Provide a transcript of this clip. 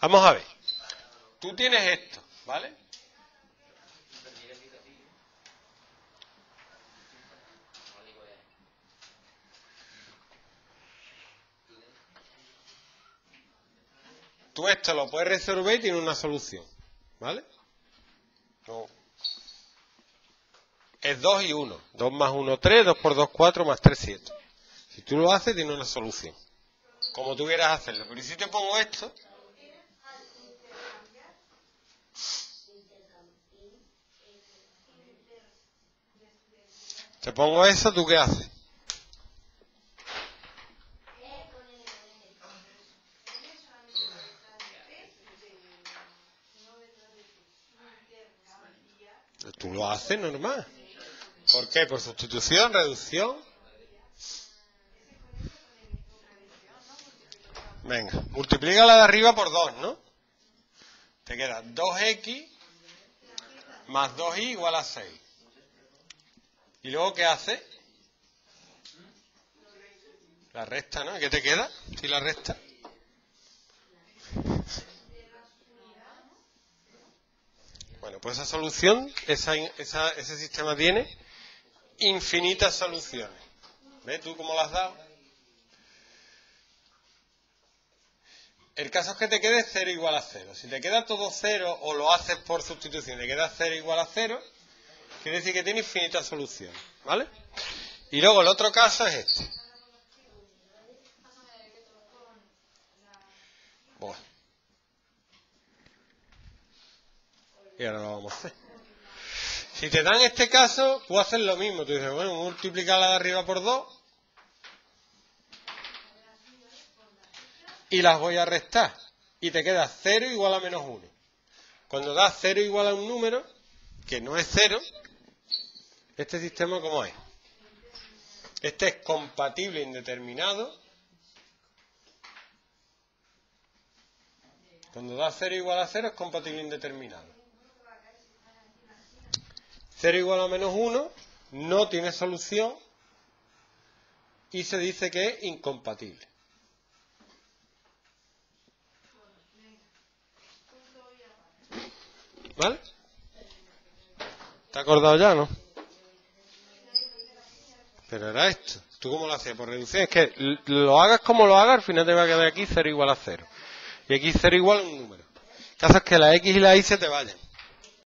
Vamos a ver. Tú tienes esto, ¿vale? Tú esto lo puedes resolver y tiene una solución, ¿vale? No. Es 2 y 1. 2 más 1, 3, 2 por 2, 4, más 3, 7. Si tú lo haces, tiene una solución. Como tú quieras hacerlo. Pero si te pongo esto, te pongo eso, ¿tú qué haces? Tú lo haces normal. ¿Por qué? Por sustitución, reducción. Venga, multiplica la de arriba por 2, ¿no? Te queda 2x más 2y igual a 6. ¿Y luego qué hace? La resta, ¿no? ¿Qué te queda si la resta? Bueno, pues esa solución, esa, esa, ese sistema tiene infinitas soluciones. ¿Ves tú cómo las has dado? El caso es que te quede 0 igual a 0. Si te queda todo 0 o lo haces por sustitución, te queda 0 igual a 0, quiere decir que tiene infinitas soluciones. ¿Vale? Y luego el otro caso es este. Y ahora lo vamos a hacer. Si te dan este caso, tú haces lo mismo. Tú dices, bueno, multiplicar la de arriba por 2 y las voy a restar. Y te queda 0 igual a menos 1. Cuando das 0 igual a un número, que no es 0, este sistema ¿cómo es? Este es compatible indeterminado. Cuando da 0 igual a 0 es compatible indeterminado. 0 igual a menos 1 no tiene solución y se dice que es incompatible. ¿Vale? ¿Te acordado ya, no? Pero era esto. ¿Tú cómo lo hacías? Por reducción. Es que lo hagas como lo hagas, al final te va a quedar aquí 0 igual a 0. Y aquí 0 igual a un número. El caso es que la X y la Y se te vayan.